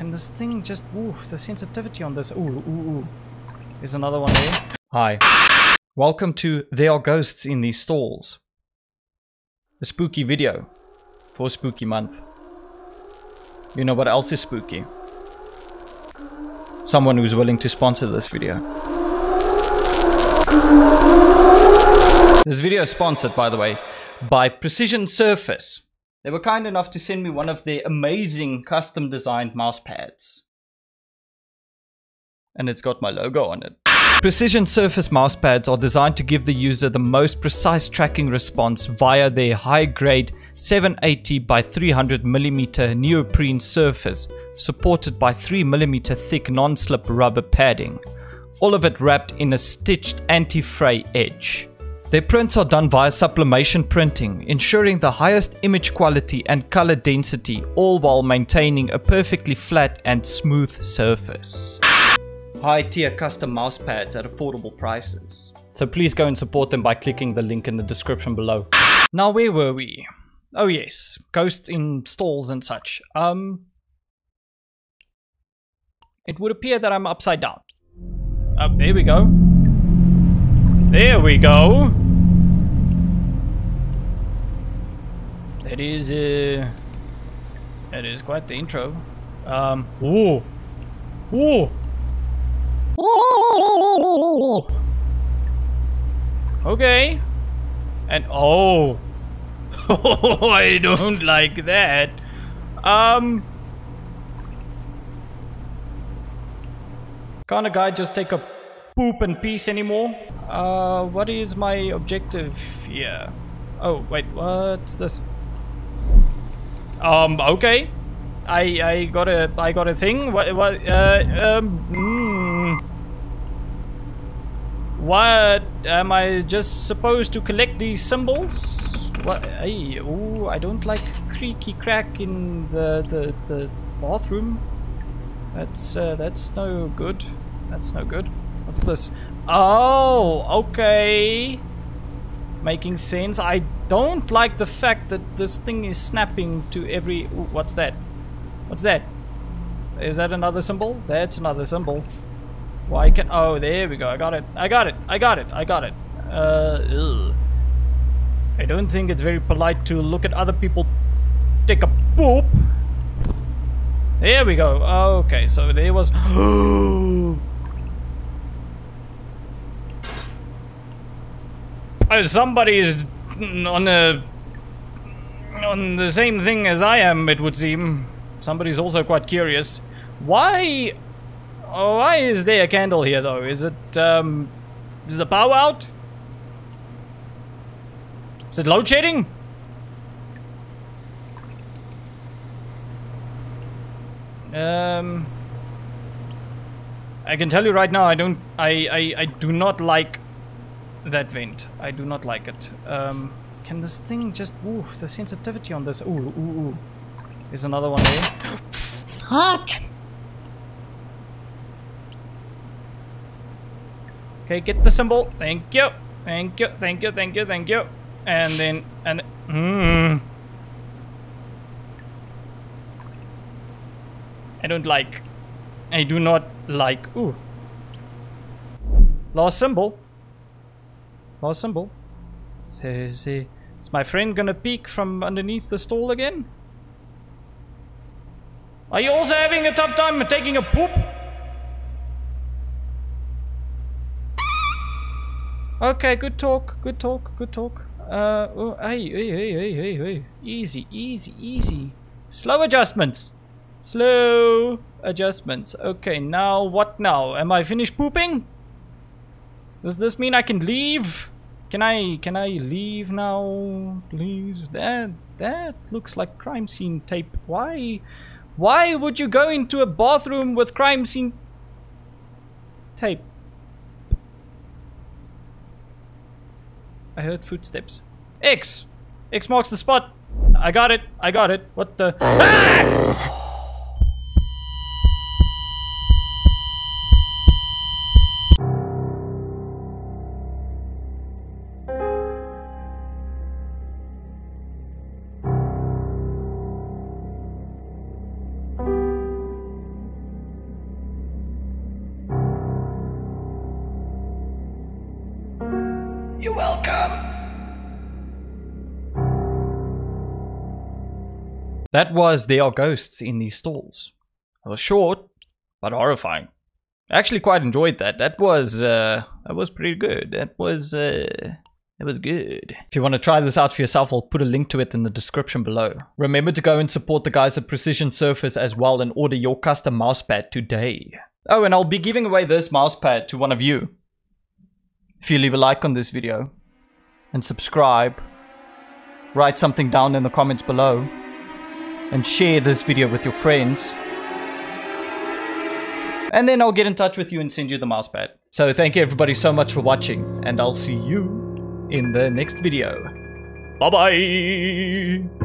can this thing just... Ooh, the sensitivity on this. Ooh, ooh, ooh. There's another one there. Hi. Welcome to There Are Ghosts in These Stalls. A spooky video for spooky month. You know what else is spooky? Someone who's willing to sponsor this video. This video is sponsored, by the way, by Precision Surface. They were kind enough to send me one of their amazing custom designed mouse pads. And it's got my logo on it. Precision Surface mouse pads are designed to give the user the most precise tracking response via their high-grade 780 by 300 mm neoprene surface, supported by 3 mm thick non-slip rubber padding. All of it wrapped in a stitched anti-fray edge. Their prints are done via sublimation printing, ensuring the highest image quality and color density, all while maintaining a perfectly flat and smooth surface. High tier custom mouse pads at affordable prices. So please go and support them by clicking the link in the description below. Now where were we? Oh yes, ghosts in stalls and such. Um, It would appear that I'm upside down. Oh, there we go. There we go. That is, uh, that is quite the intro. Um, ooh, ooh, Okay, and oh, oh, I don't like that. Um, can't a guy just take a poop and peace anymore? Uh, what is my objective here? Oh, wait, what's this? Um, okay. I I got a I got a thing. What what uh um hmm. What am I just supposed to collect these symbols? What hey, oh I don't like creaky crack in the the, the bathroom. That's uh, that's no good. That's no good. What's this? Oh, okay. Making sense. I don't like the fact that this thing is snapping to every... Ooh, what's that? What's that? Is that another symbol? That's another symbol. Why can... Oh, there we go. I got it. I got it. I got it. I got it. Uh, ugh. I don't think it's very polite to look at other people take a poop. There we go. Okay, so there was... Oh, somebody is on a on the same thing as I am, it would seem. Somebody's also quite curious. Why? Why is there a candle here, though? Is it um, is the power out? Is it load shedding? Um, I can tell you right now, I don't, I, I, I do not like that vent. I do not like it. Um, can this thing just... Ooh, the sensitivity on this. Ooh, ooh, ooh. There's another one there. Fuck! Okay, get the symbol. Thank you. Thank you, thank you, thank you, thank you. And then... and mm. I don't like. I do not like. Ooh. Lost symbol. Lost symbol. Is, is my friend gonna peek from underneath the stall again? Are you also having a tough time taking a poop? Okay, good talk, good talk, good talk. Uh, oh, hey, hey, hey, hey, hey, hey. Easy, easy, easy. Slow adjustments. Slow adjustments. Okay, now what now? Am I finished pooping? Does this mean I can leave? Can I can I leave now? Please. That that looks like crime scene tape. Why why would you go into a bathroom with crime scene tape? I heard footsteps. X! X marks the spot. I got it. I got it. What the? Ah! That was There Are Ghosts in These Stalls. It was short, but horrifying. I actually quite enjoyed that. That was, uh, that was pretty good. That was, uh, it was good. If you want to try this out for yourself, I'll put a link to it in the description below. Remember to go and support the guys at Precision Surface as well and order your custom mousepad today. Oh, and I'll be giving away this mousepad to one of you. If you leave a like on this video and subscribe, write something down in the comments below, and share this video with your friends. And then I'll get in touch with you and send you the mousepad. So thank you everybody so much for watching, and I'll see you in the next video. Bye bye!